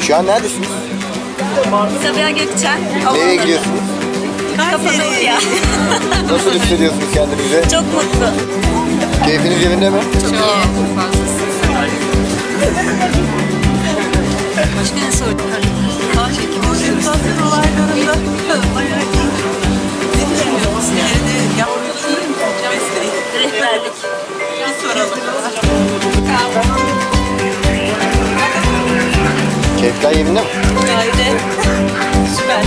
Şu an neredesiniz? Sabiha Gökçen. Nereye gidiyorsunuz? Kapadokya. Nasıl hissediyorsunuz kendinizi? Çok mutlu. Keyfiniz yerinde mi? Çok iyi. Başka ne sordun? Enflasyon olaylarında bayağı iyi. Ne düşünüyorsunuz? Yani yavrucuğun mesleği. Rehberlik. Bir soralım. Keyifler yerinde mi? Gayet süper.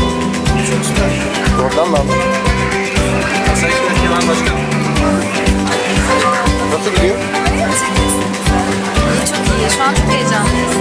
Oradan mı aldın? Nasıl gidiyor? Çok iyi. Şu an çok heyecanlıyız.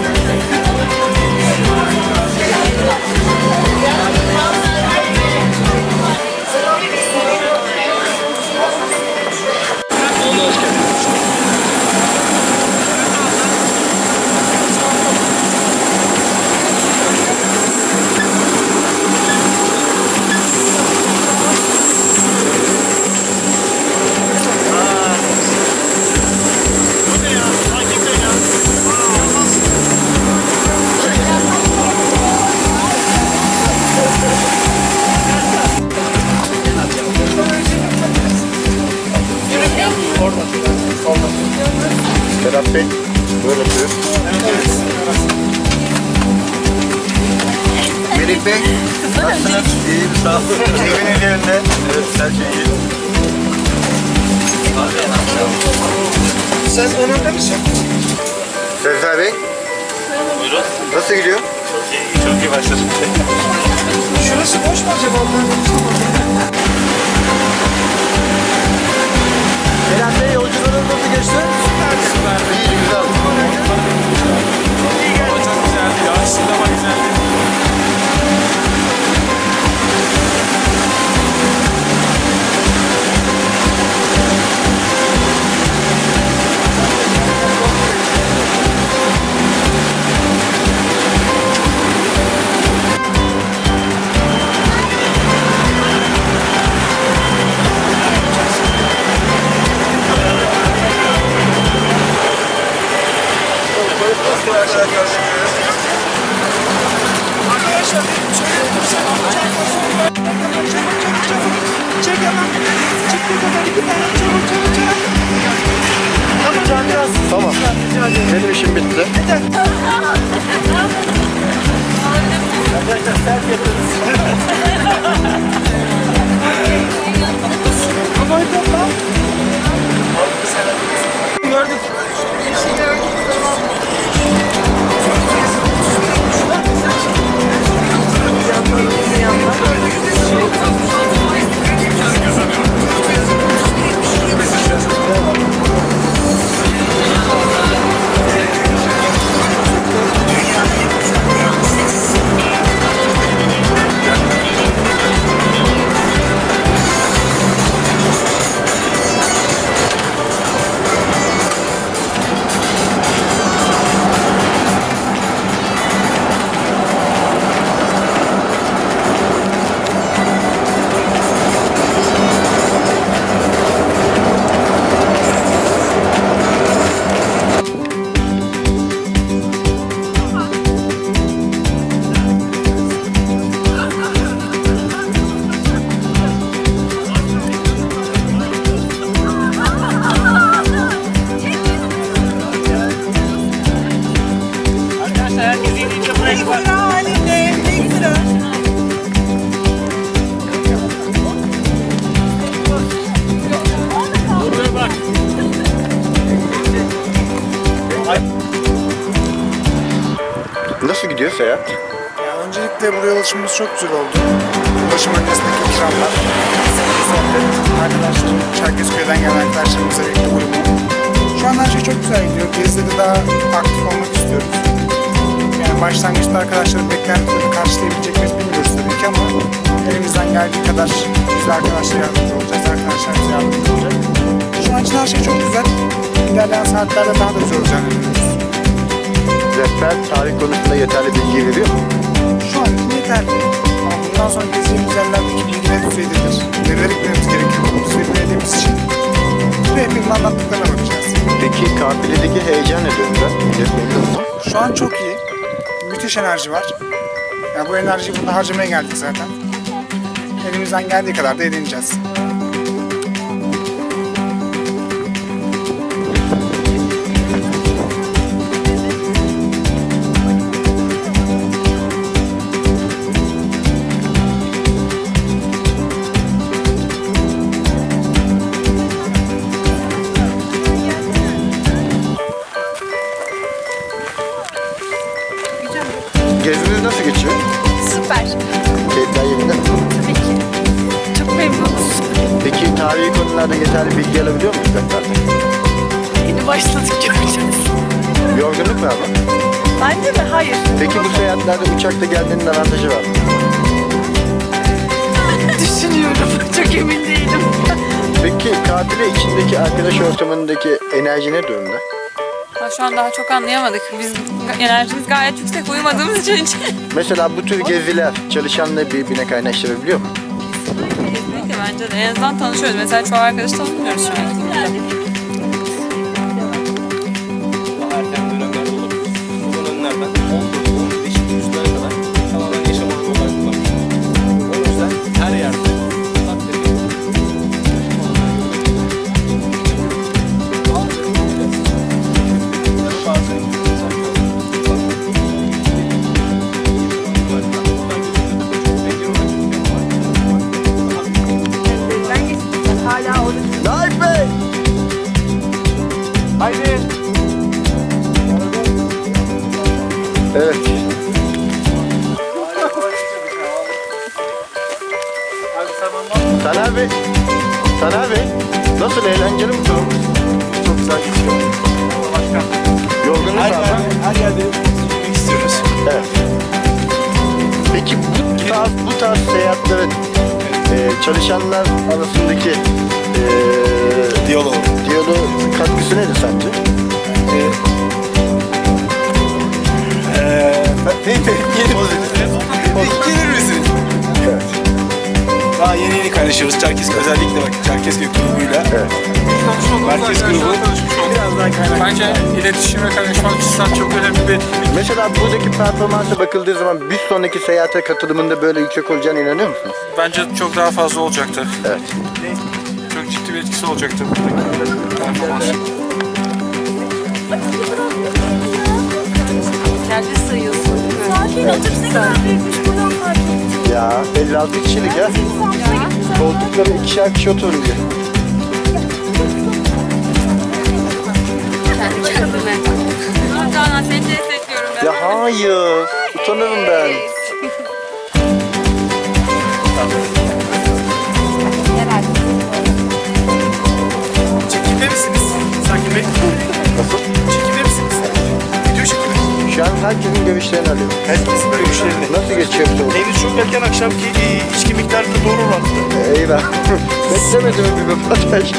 Bey, böyle oturuyor. Melih Bey, nasılsınız? İyiyim, sağ olun. Keyfiniz yerinde. Evet, her şey iyi. Sen önünde misin? Sezer Bey, Buyurun. nasıl gidiyor? Çok iyi, çok iyi başladı. Şurası boş mu acaba? Bey, yolculuğunuz nasıl geçti? Süper, süper. İyi, güzel. Hava çok güzeldi, yağışlı ama güzeldi. Arkadaşlar şöyle yapırsak çabuk çabuk çabuk çabuk çek hemen çıktı kadar iki tane çabuk çabuk çabuk Tamam biraz Tamam. Benim işim bitti. Babayı topla Gördük Sıra halinde tek sıra Nasıl gidiyor seyahat? Ya öncelikle buraya alışmamız çok güzel oldu. Ulaşım öncesindeki ikramlar, sohbet, arkadaşlar, Çerkezköy'den gelen arkadaşlarımızla birlikte grubu. Şu an her şey çok güzel gidiyor. Gezide de daha aktif olmak istiyoruz. Başlangıçta arkadaşların beklentilerini karşılayabilecek miyiz bilmiyoruz tabii ki ama elimizden geldiği kadar biz arkadaşlara yardımcı olacağız, arkadaşlar bize yardımcı olacak. Şu an için her şey çok güzel. İlerleyen saatlerde daha da güzel olacağını umuyoruz. Rehber tarih konusunda yeterli bilgi veriyor mu? Şu an için yeterli. Ama bundan sonra gezeceğimiz yerlerdeki bilgi ne düzeydedir? Nelere gitmemiz gerekiyor? Biz bilmediğimiz için rehberin anlattıklarına bakacağız. Peki kafiledeki heyecan ne durumda? Şu an çok iyi. Müthiş enerji var. Yani bu enerjiyi burada harcamaya geldik zaten. Elimizden geldiği kadar da eğleneceğiz. Enerji ne durumda? Ha, Şu an daha çok anlayamadık. Biz enerjimiz gayet yüksek uyumadığımız için hiç. Mesela bu tür geziler çalışanları birbirine kaynaştırabiliyor mu? Kesinlikle bence de. En azından tanışıyoruz. Mesela çoğu arkadaş tanımıyoruz şu an. Evet. Taner Bey, Taner Bey, nasıl eğlenceli mi durum? Çok güzel geçiyor. Yorgunluk Her, var mı? her, yerde gitmek istiyoruz. Evet. Peki bu tarz, bu tarz seyahatlerin e, çalışanlar arasındaki e, Diyalog. diyaloğun katkısı nedir sence? Eee mi? Yeni Gelir misin? Evet. Daha yeni yeni kaynaşıyoruz. Çerkezköy özellikle bak Çerkezköy grubuyla. Evet. Merkez grubu. Biraz daha kaynak. Bence iletişim ve kaynaşma açısından çok önemli bir etkinlik. Mesela buradaki performansa bakıldığı zaman bir sonraki seyahate katılımında böyle yüksek olacağına inanıyor musunuz? Bence çok daha fazla olacaktır. Evet. Çok ciddi bir etkisi olacaktır buradaki performans. Kendi sayıyorsun. Sakin otur ne kadar büyükmüş buradan fark ettim. Ya 56 kişilik ya. Koltuklara ikişer kişi oturun diye. Kendi kendime. Canan seni destekliyorum ben. Ya hayır. Utanırım ben. Herkesin görüşlerini alıyorum. Herkesin görüşlerini. Nasıl geçiyor bu? Henüz çok erken akşamki e, içki miktarı da doğru orantıda. Eyvah. Beklemedim bir röportaj.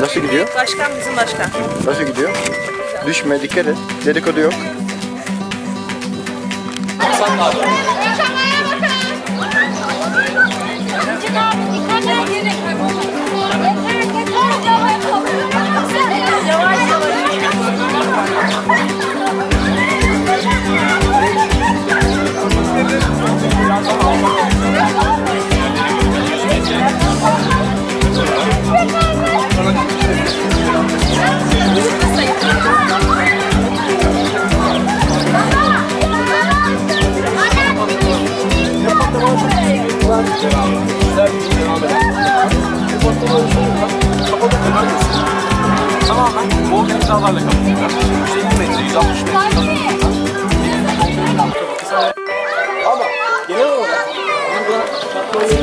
Nasıl gidiyor? Başkan bizim başkan. Nasıl gidiyor? Düşme dikkat et. Dedikodu yok. Yavaş Tamamen bol imzalarla kapatıyorlar. 150 metre, 160 metre. Ama genel olarak burada şahane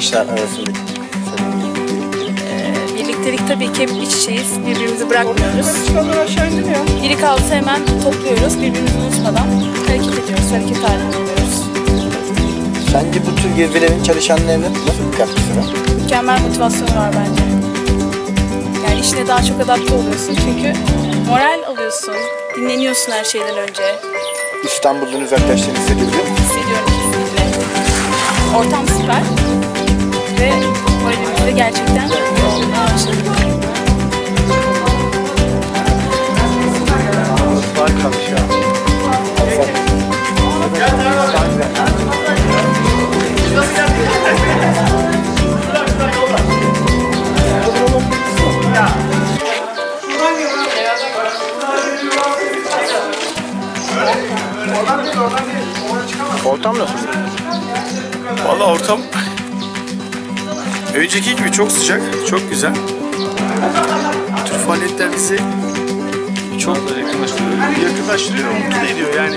Arkadaşlar arasındaki. Birliktelik tabii ki hep iç içeyiz. Birbirimizi bırakmıyoruz. Biri kalsa hemen topluyoruz. Birbirimizi unutmadan hareket ediyoruz. Hareket halinde oluyoruz. Sence bu tür gezilerin çalışanlarının nasıl bir katkısı var? Mükemmel motivasyonu var bence. Yani işine daha çok adapte oluyorsun çünkü moral alıyorsun. Dinleniyorsun her şeyden önce. İstanbul'dan uzaklaştığını hissedebiliyor musun? hissediyorum kesinlikle. Ortam süper. Ve moralimiz de gerçekten başladı. Önceki gibi çok sıcak, çok güzel. Bu tür faaliyetler bizi çok yakınlaştırıyor. Yakınlaştırıyor, mutlu ediyor yani.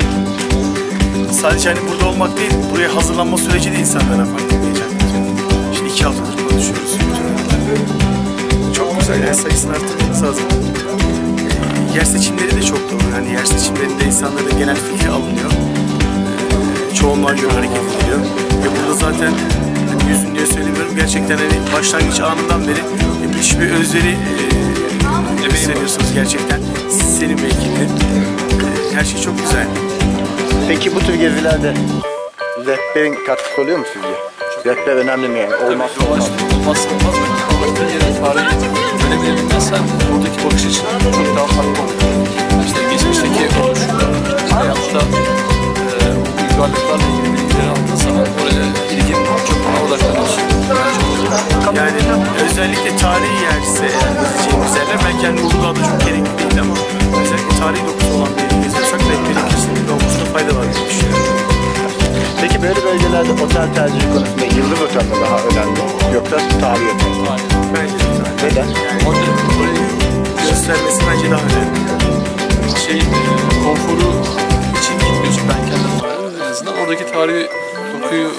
Sadece hani burada olmak değil, buraya hazırlanma süreci de insanlara farklı heyecanlar. Şimdi iki haftadır konuşuyoruz. Çok güzel, yani sayısını arttırmamız lazım. Ee, Yer seçimleri de çok doğru. Yani yer seçimlerinde insanların genel fikri alınıyor çoğunluğa göre hareket ediliyor. Ve burada zaten hani gerçekten hani başlangıç anından beri müthiş bir özveri e, gösteriyorsunuz gerçekten. Senin ve ekibinin. E, her şey çok güzel. Peki bu tür gezilerde rehberin katkısı oluyor mu sizce? Rehber önemli mi yani? Olmazsa olmaz. Olmazsa olmaz mı? Yerin tarihi önemini bilmezsen oradaki bakış açın çok daha farklı oluyor. İşte geçmişteki oluşumlar, hayatta e, uygarlıklarla ilgili bilgileri zaman oraya ilgin özellikle tarihi yerse eğer gezeceğimiz yerler ben kendi Uludağ'da çok gerekli değil ama özellikle tarihi dokusu olan bir yeri geziyorsak rehberin kesinlikle olmasında fayda var diye düşünüyorum. Peki böyle bölgelerde otel tercihi konusunda yıldız otel mi daha önemli yoksa tarihi otel mi? Bence de güzel. Neden? Orada orayı Göstermesi bence daha önemli. şey konforu için gitmiyorsun ben kendim olarak. En azından oradaki tarihi dokuyu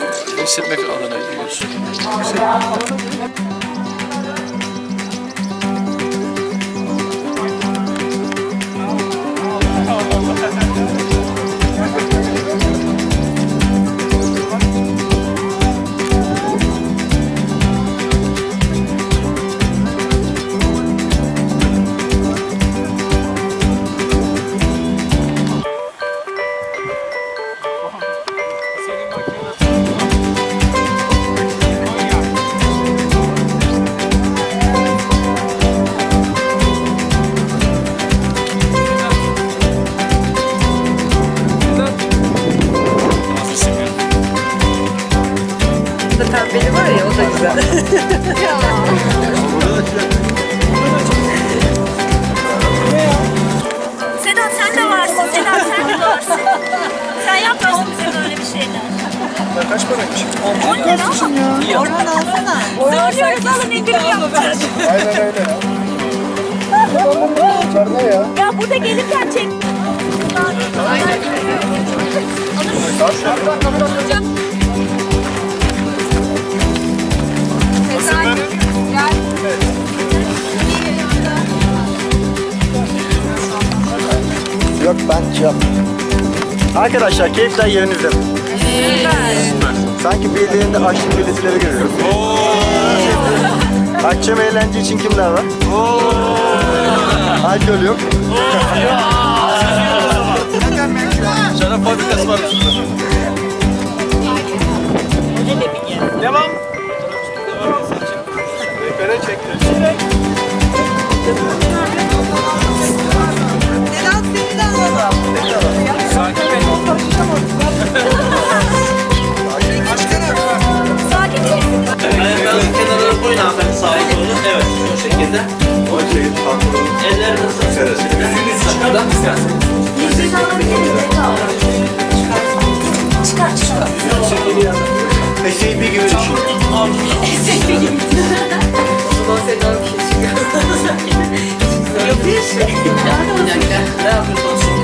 hissetmek adına gidiyorsun. Burada Söylüyoruz alın indirim yapacağız. Aynen öyle ya. Bunlar ne ya? Ya burada gelirken çek. Yok ben şey yapmıyorum. Arkadaşlar keyifler yerinizde mi? Sanki birilerinde açlık belirtileri görüyoruz. Akşam eğlence için kimler var? Alkol yok. Şarap fabrikası var. Sizde? O şey, patronum. Eller nasıl? Serası. Yüzünüz çıkartın isterseniz. Yüzünüz alabilir miyim? Çıkar. Çıkar. Çıkar. Eşeği bir gibi düşün. Eşeği bir gibi düşün. O zaman sen daha bir şey çıkar. Yapıyor şey. Ne yapıyorsun?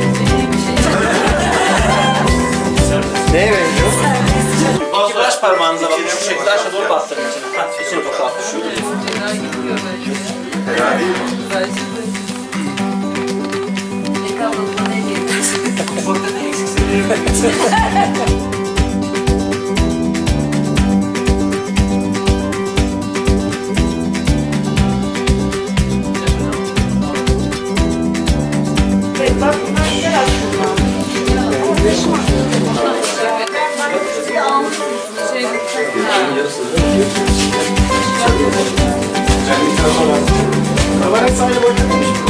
Neye benziyor? Baş parmağınıza bakın. Şu şekilde aşağı doğru bastırın içine. İçine topu attı. Şöyle. Ja, die man. Ik kan dat wel niet. Ik kan dat niks. Ik zit Ik ga. Yes, sir. agora é só essa área vai ficar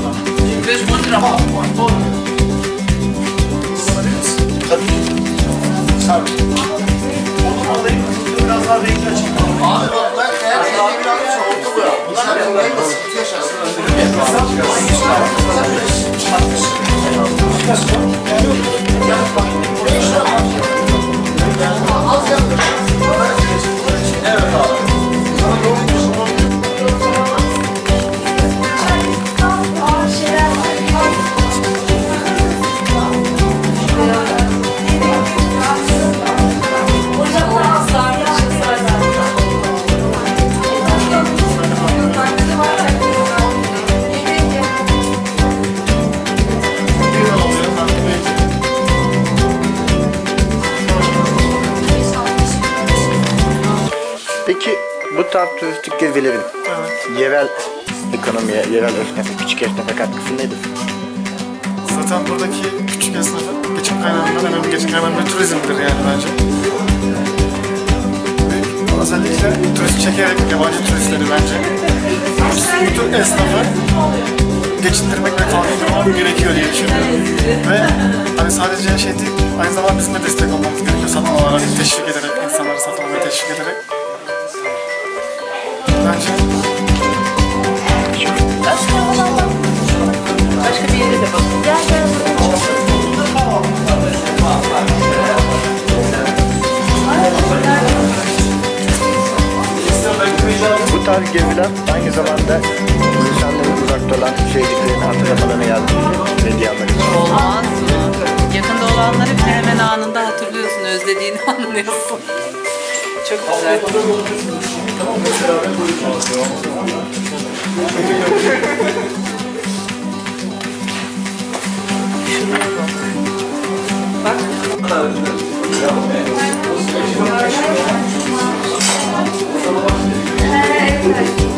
5 10 lira bak. Bak. Tabii. Sarp. Onu alayım. Biraz daha renkli açayım. Abi bak ben eğer abi lazımsa orta boya. Bunlar en basit yaşarsın. Öldürür. Kaç var? Gel bak. 5 lira ortak turistik gezilerin evet. yerel ekonomiye, yerel esnafa, küçük esnafa katkısı nedir? Zaten buradaki küçük esnafın geçim kaynağından önemli geçim kaynağından turizmdir yani bence. Ve özellikle turist çekerek yabancı turistleri bence bütün esnafı geçindirmek ve kalkındırmak gerekiyor diye düşünüyorum. Ve hani sadece şey değil, aynı zamanda bizim de destek olmamız gerekiyor satın alarak, teşvik ederek, insanları satın almaya teşvik ederek. Başka olamam. Başka bir yere de bakın. Bu tarz gemiler aynı zamanda insanların uzakta olan sevdiklerini hatırlamalarına yardımcı hediye almak için. Olmaz mı? Yakında olanları hemen anında hatırlıyorsun, özlediğini anlıyorsun. çok güzel. Bak. Evet.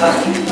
Tá Amém.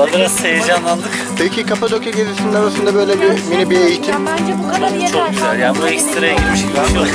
Valla biraz heyecanlandık. Peki Kapadokya gezisinin arasında böyle bir mini bir eğitim. Ya bence bu kadar yeter. Çok güzel. Yani bu ekstraya girmiş gibi bir şey oldu.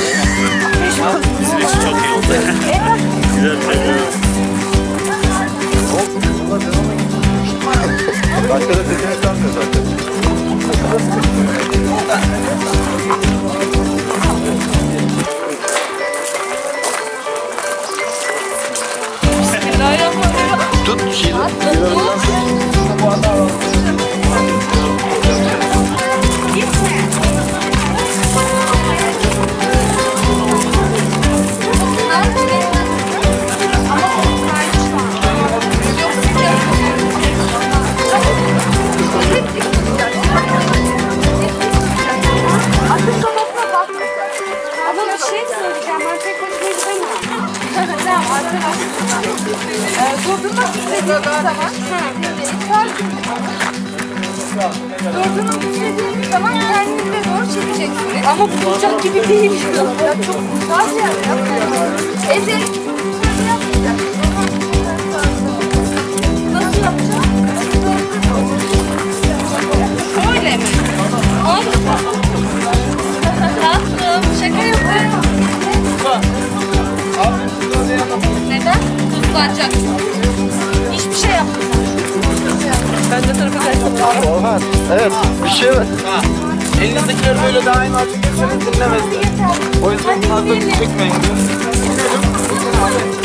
Orhan. Evet. Bir şey var. Elinizdekileri böyle daha en azından dinlemezler. O yüzden fazla çekmeyin. Gidelim.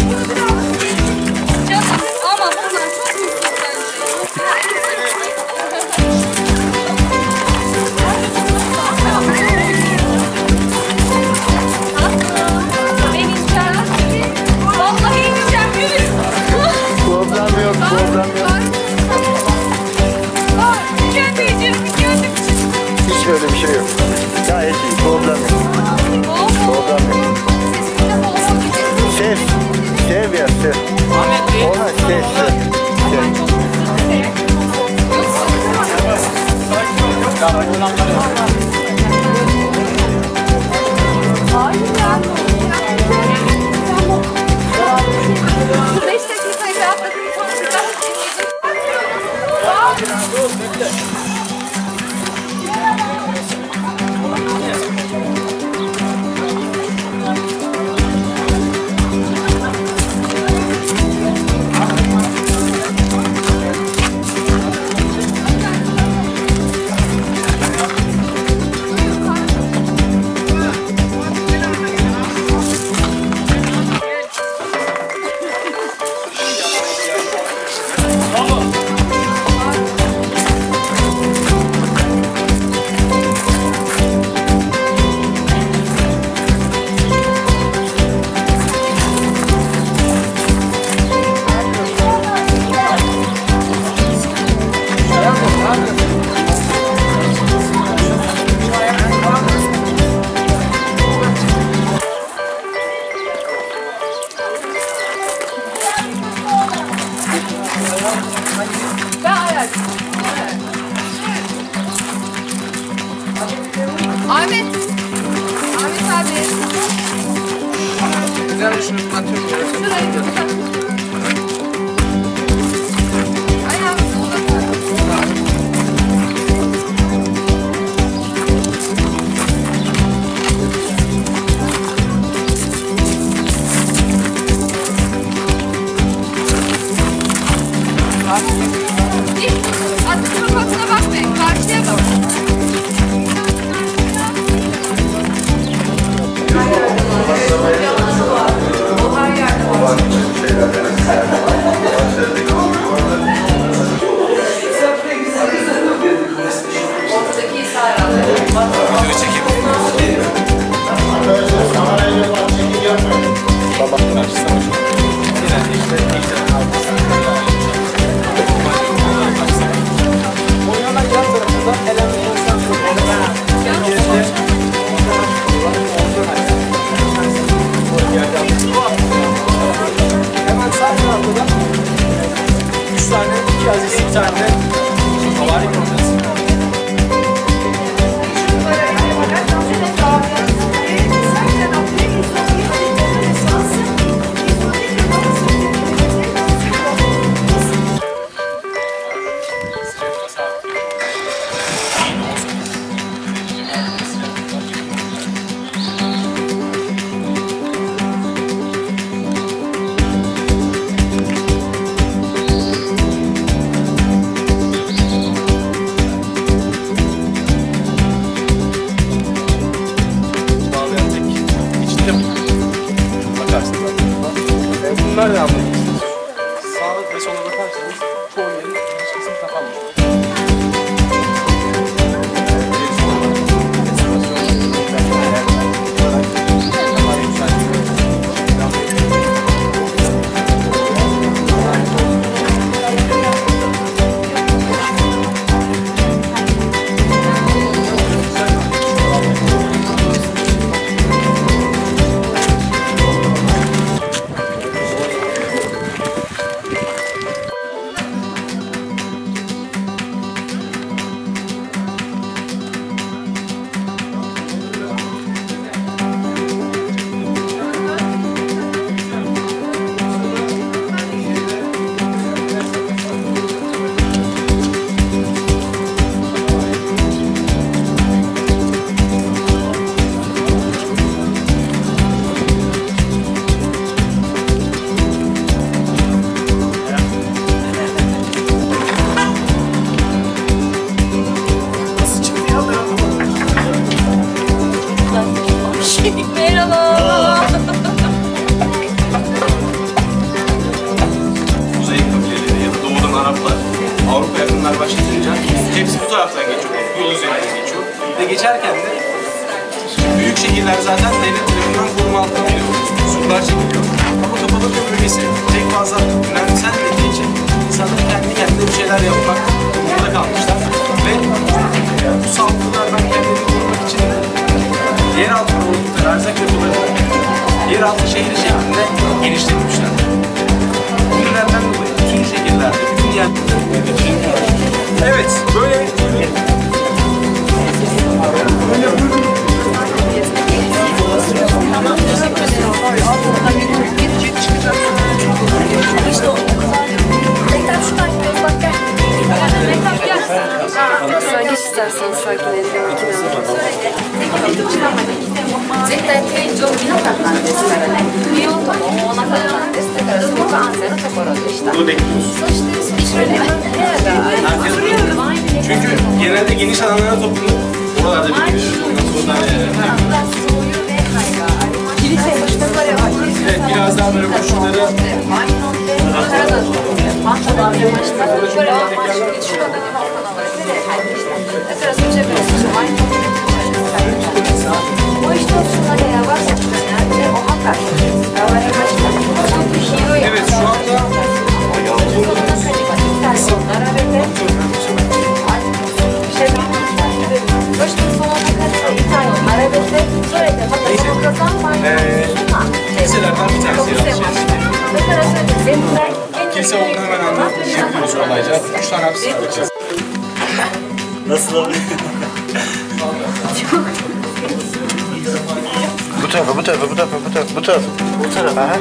감사합니다. Kilise olduğunu hemen anlayabiliyoruz kolayca. Üç tane hapis yapacağız. Nasıl oluyor? Bu tarafa, bu tarafa, bu tarafa, bu tarafa, bu tarafa. Bu tarafa. Aha.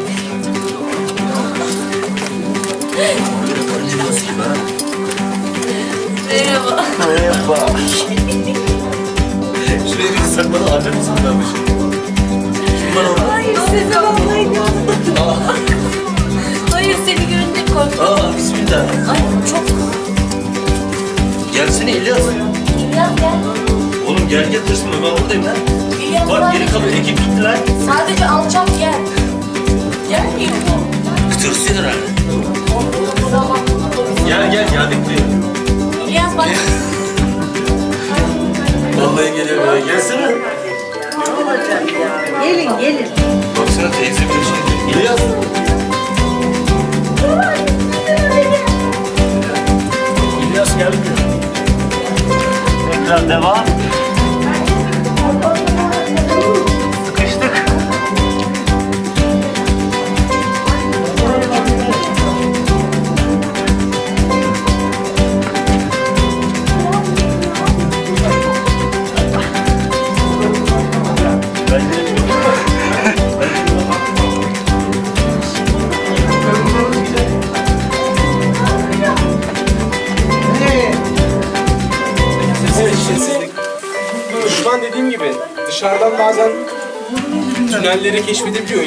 Merhaba. Merhaba. Şuraya bir saklanı alacak mısın ben bu şey? Hayır sizi vallahi Hayır seni görünce korktum. Aa bismillah. Ay çok Gelsene İlyas. İlyas gel. Oğlum gel gel tırsma ben oradayım lan. İlyas Bak geri kalan ekip gitti lan. Sadece alçak gel. Gelmiyor mu? Tırsıyor herhalde. Gel gel geldik buraya. İlyas bak. Vallahi geliyor böyle. Gelsene. Gelin gelin. Baksana teyze bir şey. İlyas. İlyas gel. Tekrar devam.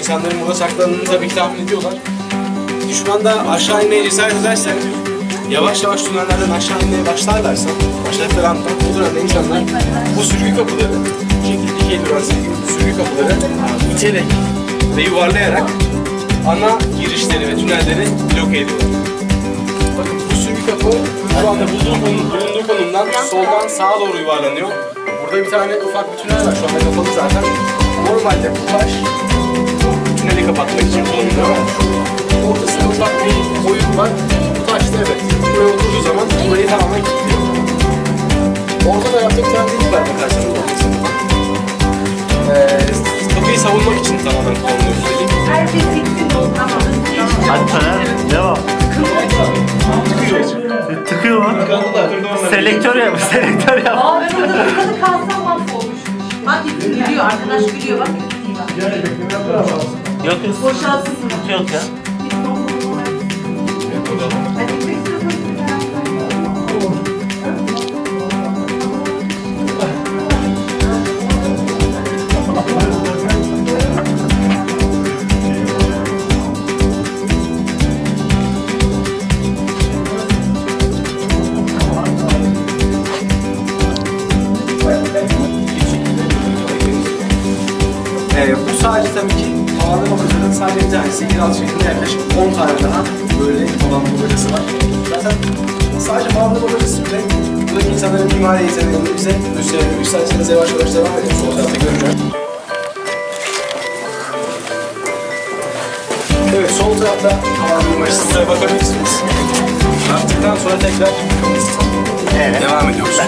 İnsanların burada saklandığını tabii ki tahmin ediyorlar. Düşman da aşağı inmeye cesaret ederse, yavaş yavaş tünellerden aşağı inmeye başlarlarsa, başladıkları anda o dönemde insanlar bu sürgü kapıları, şekil dikey duran sürgü kapıları iterek ve yuvarlayarak ana girişleri ve tünelleri bloke ediyorlar. Bakın bu sürgü kapı şu anda bulunduğu, bulunduğu konumdan soldan sağa doğru yuvarlanıyor. Burada bir tane ufak bir tünel var. Şu anda kapalı zaten. Normalde bu taş tüneli kapatmak için kullanılıyor. Ortasında ufak bir oyuk var. Bu taş da evet. Buraya oturduğu zaman burayı tamamen kilitliyor. Orada da bir tane delik var bakarsanız ortasında. Ee, kapıyı savunmak için tamamen kullanılıyor gitsin o tamam. Hadi Taner. Devam. Tıkıyor mu? Selektör yap, selektör yap. Aa ben orada tıkalı kalsam mahvolmuş. Bak gülüyor arkadaş gülüyor bak. Yok yok. Boşalsın. Sıkıntı yok ya. Ee, şeklinde yaklaşık 10 tane daha böyle havalı babacası var. Zaten sadece havalı babacası bile buradaki insanların mimari yeteneklerini bize gösteriyor. İsterseniz yavaş yavaş devam edelim. Sol tarafta göreceğim. Evet, sol tarafta havalı babacasına bakabilirsiniz. Yaptıktan sonra tekrar devam ediyoruz.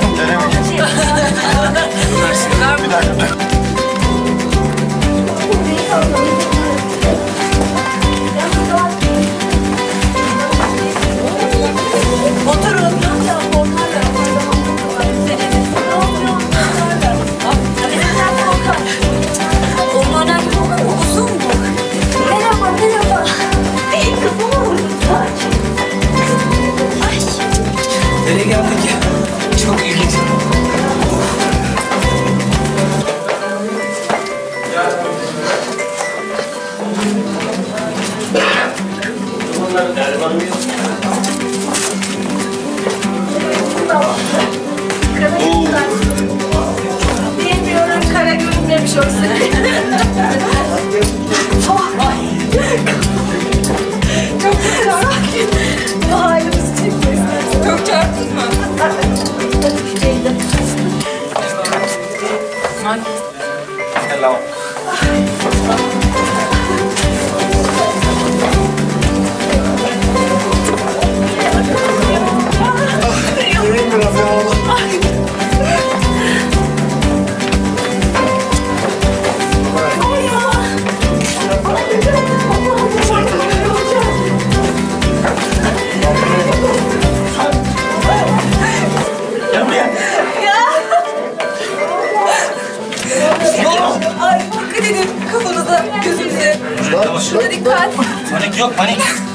Bir dakika.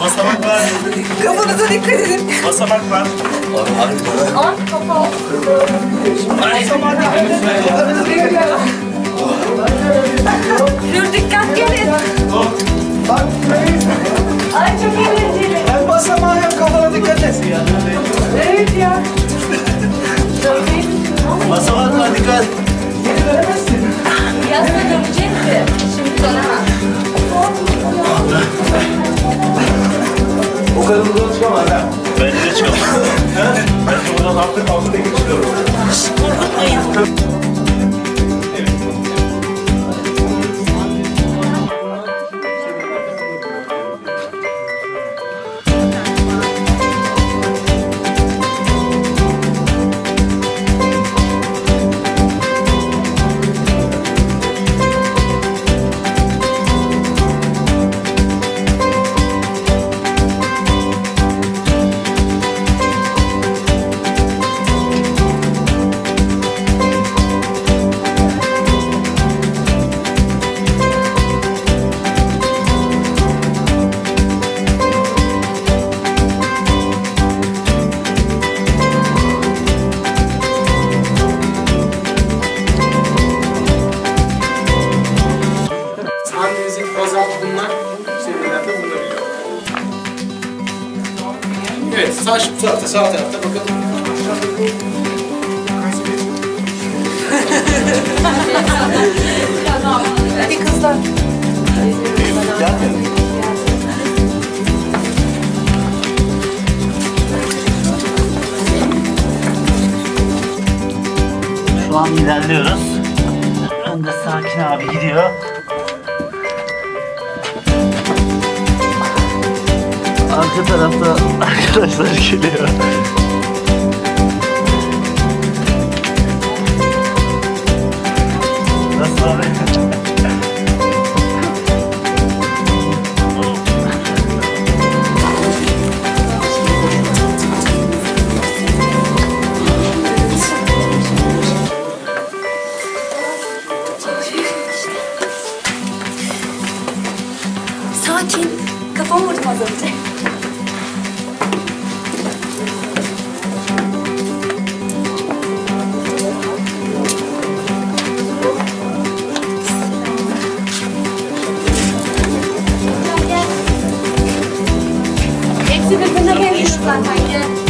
Basamak var. Kafanıza dikkat edin. Basamak var. Aman kafa. Dur dikkat gelin. Ay çok eğlenceli. Hem basamağa hem kafana dikkat et. Evet ya. Basamak var dikkat. Yazda döneceğiz de. Şimdi dönemem. Uzun çıkamaz ha. Bence de çıkalım. Ben de buradan hafta kaldı da geçiyorum. Sağ şu tarafta, sağ tarafta bakalım. Hadi kızlar. Şu an ilerliyoruz. Önde sakin abi gidiyor. Arka tarafta arkadaşlar geliyor. Birbirine benziyor zaten.